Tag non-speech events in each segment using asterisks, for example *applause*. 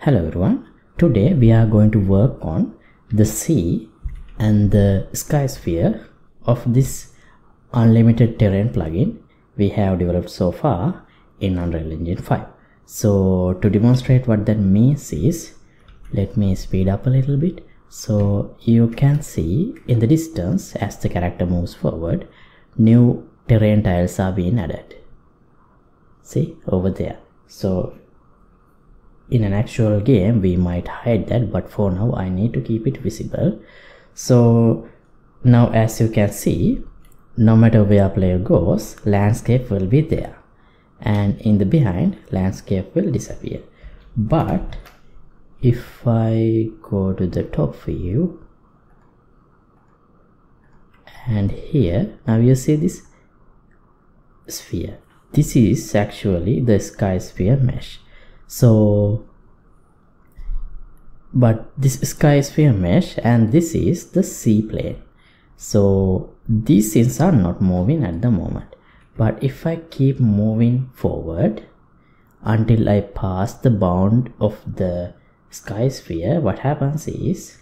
Hello everyone. Today we are going to work on the sea and the sky sphere of this unlimited terrain plugin we have developed so far in Unreal Engine 5. So to demonstrate what that means is, let me speed up a little bit. So you can see in the distance as the character moves forward, new terrain tiles are being added. See over there. So in an actual game we might hide that but for now I need to keep it visible. So now as you can see no matter where player goes landscape will be there. And in the behind landscape will disappear. But if I go to the top view and here now you see this sphere. This is actually the sky sphere mesh so but this sky sphere mesh and this is the sea plane. So these things are not moving at the moment. But if i keep moving forward until i pass the bound of the sky sphere what happens is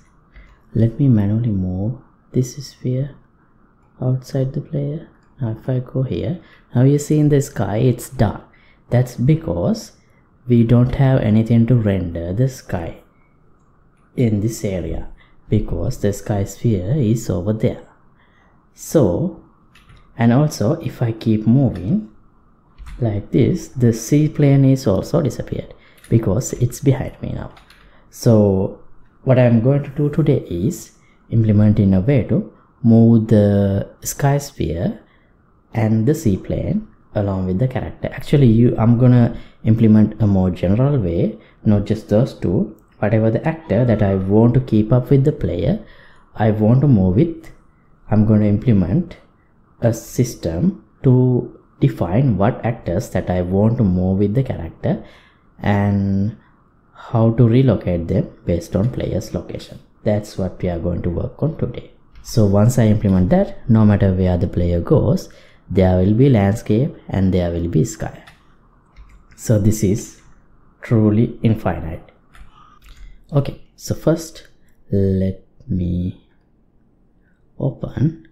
let me manually move this sphere outside the player. Now if i go here now you see in the sky it's dark. That's because we don't have anything to render the sky in this area because the sky sphere is over there. So and also if I keep moving like this the sea plane is also disappeared because it's behind me now. So what I'm going to do today is implement in a way to move the sky sphere and the sea plane along with the character. Actually you i'm gonna implement a more general way not just those two whatever the actor that i want to keep up with the player i want to move it i'm going to implement a system to define what actors that i want to move with the character and how to relocate them based on player's location. That's what we are going to work on today. So once i implement that no matter where the player goes there will be landscape and there will be sky. So this is truly infinite. Okay so first let me open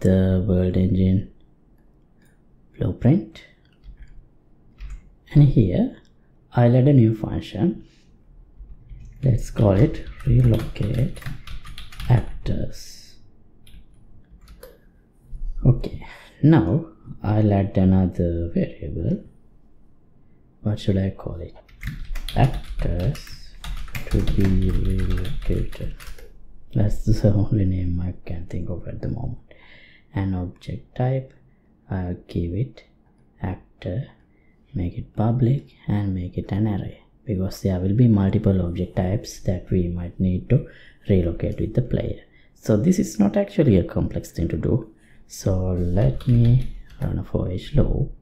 the world engine blueprint. And here I'll add a new function. Let's call it relocate actors. Okay now I'll add another variable. What should I call it? Actors. To be relocated that's *laughs* the only name I can think of at the moment. An object type. I'll give it actor make it public and make it an array. Because there will be multiple object types that we might need to relocate with the player. So this is not actually a complex thing to do so let me run a for each loop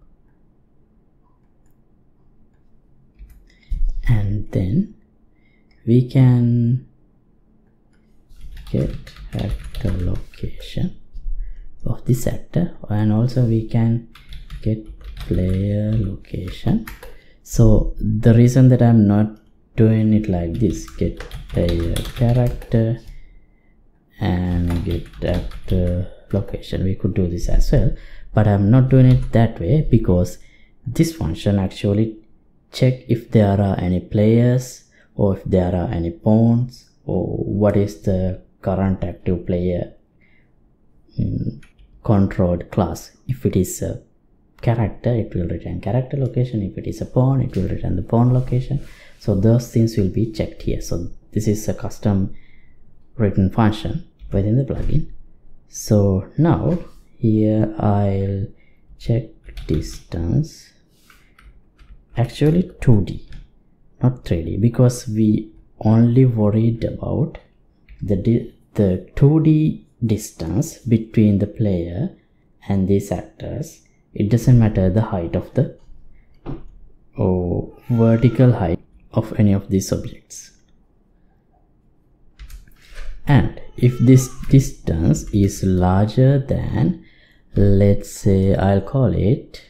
and then we can get actor location of this actor and also we can get player location. So the reason that i'm not doing it like this get player character and get actor location we could do this as well. But i'm not doing it that way because this function actually check if there are any players or if there are any pawns or what is the current active player controlled class. If it is a character it will return character location. If it is a pawn it will return the pawn location. So those things will be checked here. So this is a custom written function within the plugin so now here I'll check distance. Actually 2D not 3D because we only worried about the the 2D distance between the player and these actors. It doesn't matter the height of the or vertical height of any of these objects and if this distance is larger than let's say I'll call it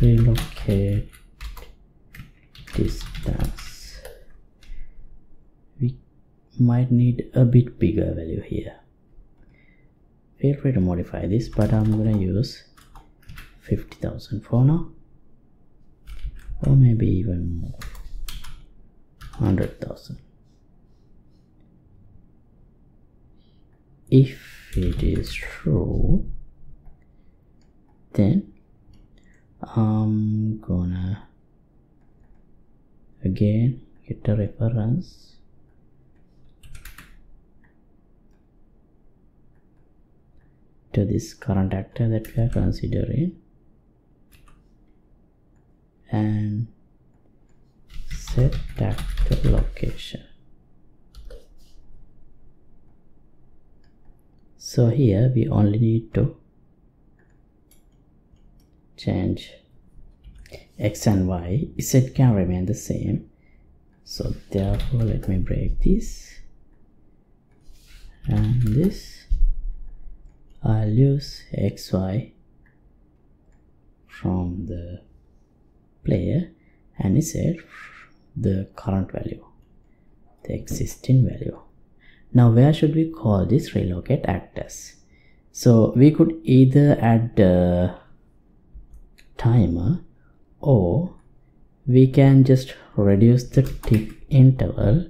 relocate distance. We might need a bit bigger value here. Feel free to modify this but I'm gonna use 50,000 for now or maybe even more 100,000 if it is true then I'm gonna again get a reference. To this current actor that we are considering. And set that to location. So here we only need to change x and y. Z can remain the same. So therefore let me break this. And this. I'll use xy from the player. And z the current value the existing value. Now where should we call this relocate actors so we could either add the timer or we can just reduce the tick interval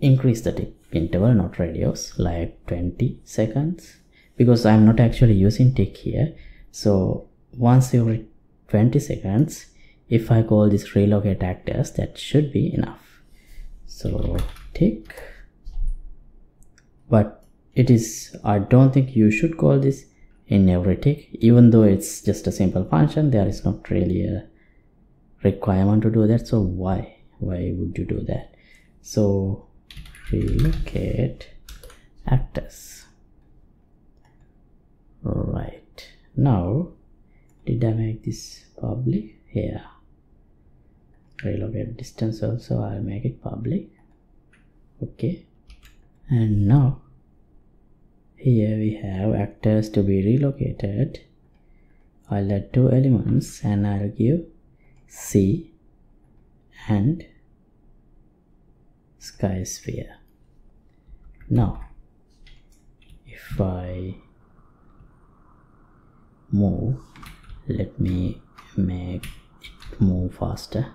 increase the tick interval not radius like 20 seconds because I'm not actually using tick here. So once every 20 seconds if I call this relocate actors that should be enough. So tick. But it is I don't think you should call this in every tick. Even though it's just a simple function there is not really a requirement to do that. So why? Why would you do that? So relocate actors. Right. Now did I make this public? Here relocate distance also I'll make it public. Okay. And now here we have actors to be relocated. I'll add two elements and I'll give sea and sky sphere now if I move let me make it move faster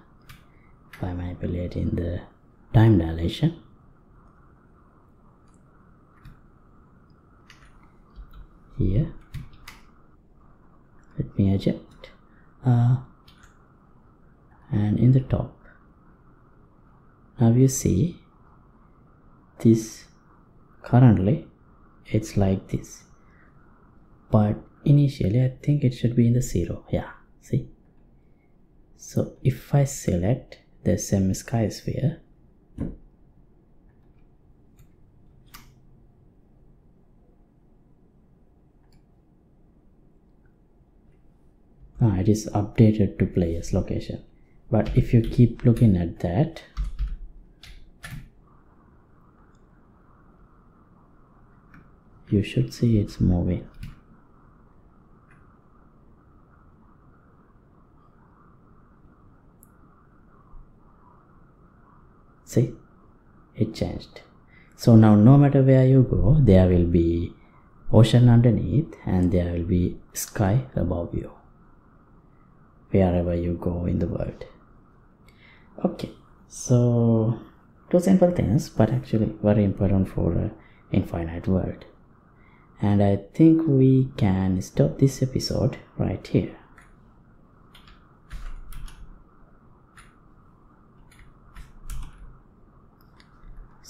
by manipulating the time dilation. Here. Let me adjust uh, and in the top. Now you see this currently it's like this but initially I think it should be in the zero. Yeah see? So if I select the same sky sphere ah, it is updated to player's location. But if you keep looking at that you should see it's moving see? It changed. So now no matter where you go there will be ocean underneath and there will be sky above you wherever you go in the world. Okay so two simple things but actually very important for infinite world. And i think we can stop this episode right here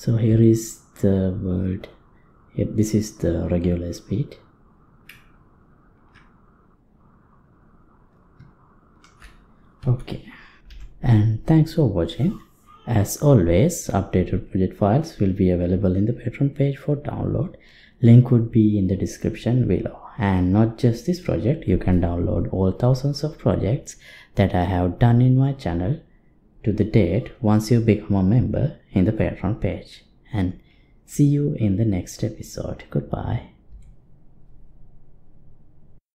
so here is the world this is the regular speed. Okay. And thanks for watching. As always updated project files will be available in the patreon page for download. Link would be in the description below. And not just this project you can download all thousands of projects that i have done in my channel to the date once you become a member in the patreon page. And see you in the next episode. Goodbye